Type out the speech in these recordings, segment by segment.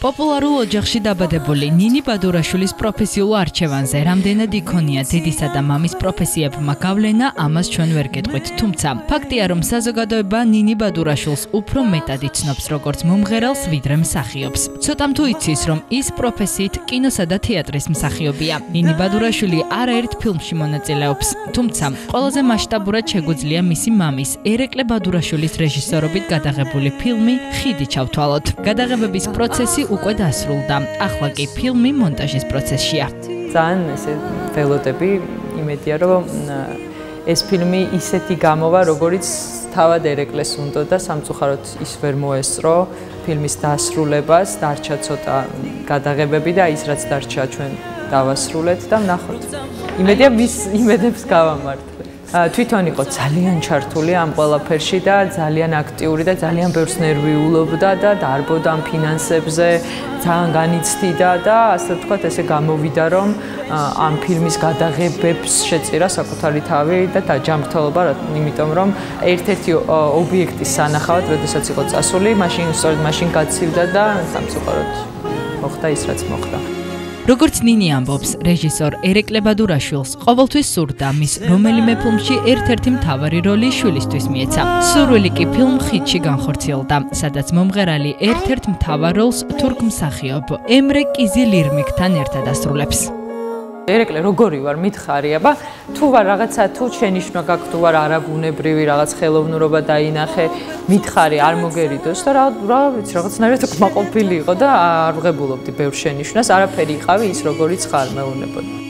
პოპულარულ ოჯახში დაბადებული ნინი ბადურაშვილის პროფესიულ არჩევანზე რამდენად იქონია დედისა და მამის პროფესიებმა გავლენა, ამას ჩვენ ვერ გეტყვით, თუმცა ფაქტია, რომ საზოგადოება ნინი ბადურაშვილს უფრო მეტად იცნობს როგორც მომღერალს, ვიდრე მსახიობს. ცოტამ თუ იცის, რომ ის პროფესიით კინოსა და თეატრის მსახიობია. ნინი ბადურაშვილი არაერთ ფილმში მონაწილეობს, თუმცა ყველაზე მასშტაბურად შეგვიძლია მისი მამის, ერეკლე ბადურაშვილის რეჟისორობით გადაღებული ფილმი ხიდი ჩავთვალოთ. გადაღებების პროცესი უკვე დასრულდა. ახლა კი ფილმი მონტაჟის პროცესშია. ძალიან ესე ველოდები, იმედია რომ ეს ფილმი ისეთი გამოვა, როგორიც თავად ერეკლეს უნდა და სამწუხაროდ ის ვერ მოესწრო ფილმის დასრულებას, დარჩა ცოტა გადაღებები და ის რაც დარჩა ჩვენ დავასრულეთ და ვნახოთ. იმედია მის იმედებს გავამართ. თვითონ იყო ძალიან ჩართული ამ ყველაფერში და ძალიან აქტიური და ძალიან ბევრს ნერვიულობდა და დარბოდა ამ ფინანსებზე, ძალიან განიცდიდა და ასე ვთქვათ, ესე გამოვიდა, რომ ამ ფილმის გადაღებებს შეწირა საკუთარი თავი და დაჯამრთელობა, იმიტომ რომ ერთ-ერთი ობიექტის სანახავად, როდესაც იყო წასული, მაშინ სწორედ მაშინ გაცივდა და სამწუხაროდ მოხდა ის, რაც მოხდა. როგორც ნინი ამბობს, რეჟისორ ერეკლე ბადურაშვილს ყოველთვის სურდა მის რომელიმე ფილმში ერთ-ერთი მთავარი როლი შვილისთვის მიეცა. სურვილი კი ფილმ ხიდში განხორციელდა, სადაც მომღერალი ერთ-ერთ მთავარ როლს თურქ მსახიობ ემრე კიზილირმიკთან ერთად ასრულებს. ერეკლე როგორი ვარ? მითხარი აბა თუ ვარ რაღაცა თუ შენიშნა გაქვს თუ ვარ არაბუნებრივი რაღაც ხელოვნურობა დაინახე მითხარი არ მოგერიდოს და რა რა ვიცი რაღაცნაირად კმაყოფილი იყო და არ ვღებულობდი ბევრ შენიშნას არაფერი იყავი ის როგორიც ხარ მეუნებოდი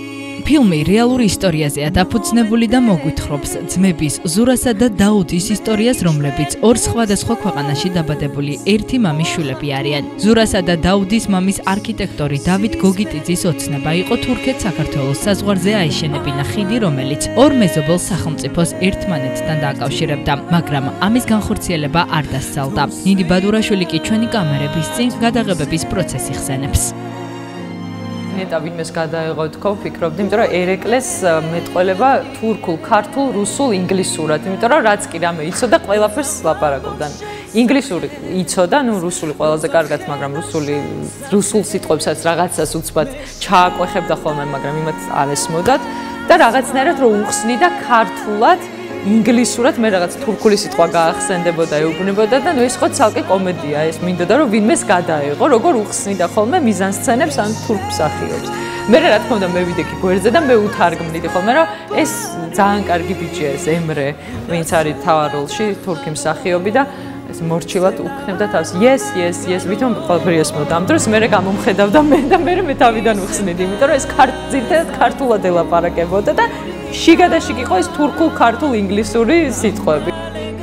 ფილმი რეალური ისტორიაზეა დაფუძნებული და მოგვითხრობს ძმების ზურასა და დაუდის ისტორიას, რომლებიც ორ სხვადასხვა ქვეყანაში დაბადებული ერთი მამის შვილები არიან. ზურასა და დაუდის მამის არქიტექტორი დავით გოგიტიძის ოცნება იყო თურქეთ საქართველოს საზღვარზე აიშენებინა ხიდი, რომელიც ორ მეზობელ სახელმწიფოს ერთმანეთთან დააკავშირებდა, მაგრამ ამის განხორციელება არ დასწალდა. ნინი ბადურაშვილი კი ჩვენი კამერების წინ გადაღებების პროცესი ხსენებს. ნეტა ვინმეს გადაეღო თქო ფიქრობდი, იმიტომ რომ ერეკლეს მეტყველება თურქულ, ქართულ, რუსულ, ინგლისურად, იმიტომ რომ რაც კი რამე იცოდა, ყველაფერს ლაპარაკობდა. ინგლისური იცოდა, ნუ რუსული ყველაზე კარგად, მაგრამ რუსული რუსულ სიტყვებსაც რაღაცას უცბად ჩააკვეხებდა ხოლმე, მაგრამ იმათ არ ესმოდათ. და რაღაცნაირად რო უხსნიდა ქართულად ინგლისურად მე რაღაც თურქული სიტყვა გაახსენდებოდა, ეუბნებოდა და ნუ ეს ხო ცალკე კომედია, ეს მინდოდა რომ ვინმეს გადაეღო, როგორ უხსნიდა ხოლმე მიზანსცენებს ან თურქ მსახიობს. მე რა თქმა უნდა მე ვიდექი გვერდზე და მე უთარგმნიდი ხოლმე რომ ეს ძალიან კარგი ბიჭია ეს ემრე, ვინც არის თავაროლში თურქი მსახიობი და ეს მორჩილად უქნებდა თავს. yes, yes, yes, ვითომ ყველაფერი ესმოდა. ამ დროს მე რა გამომხედავდა მე და მე მე თავიდან უხსნიდი, იმიტომ რომ ეს ქართულად ქართულად ელაპარაკებოდა და შიგადაში იყო ეს თურქულ, ქართულ, ინგლისური სიტყვები.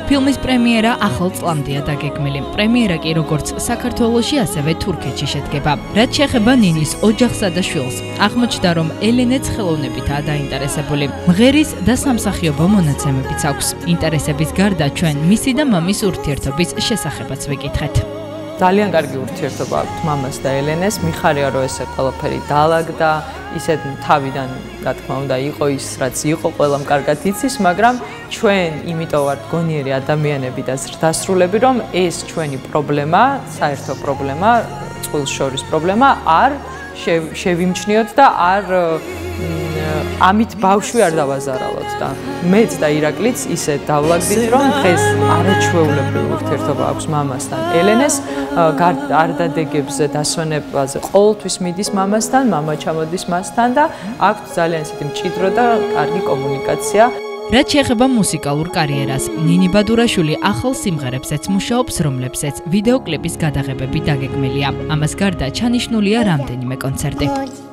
ფილმის პრემიერა ახალ წლამდეა დაგეგმილი. პრემიერა კი როგორც საქართველოსში, ასევე თურქეთში შედგება. რაც შეეხება ნინის ოჯახსა და შვილს, აღმოჩნდა, რომ ელენეც ხელოვნებითაა დაინტერესებული. მღერის და სამსახიობო მონაცემებიც აქვს. ინტერესების გარდა ჩვენ მისი და მამის ურთიერთობის შესახებაც ვეკითხეთ. ძალიან კარგი ურთიერთობა აქვს მამას და ელენეს. მიხარია რომ ესე ყველაფერი დაალაგდა, ისე თავიდან, რა თქმა უნდა, იყო ის, რაც იყო, ყველამ კარგად იცის, მაგრამ ჩვენ იმიტომ ვართ გონიერი ადამიანები და ზრდასრულები, რომ ეს ჩვენი პრობლემა, საერთო პრობლემა, წყვილს შორის პრობლემა არ შევიმჩნიოთ და არ ამით ბავშვი არ დავაზარალოთ და მეც და ირაკლიც ისე დავლაგდით რომ დღეს არაჩვეულებრივი ურთიერთობა აქვს მამასთან ელენეს არ დადეგებზე დასვენებაზე ყოველთვის მიდის მამასთან მამა ჩამოდის მასთან და აქვს ძალიან ისეთი მჭიდრო და კარგი კომუნიკაცია რაც შეეხება მუსიკალურ კარიერას, ნინი ბადურაშვილი ახალ სიმღერებსაც მუშაობს, რომლებსაც ვიდეოკლიპის გადაღებები დაგეგმილია. ამას გარდა ჩანიშნულია რამდენიმე კონცერტი.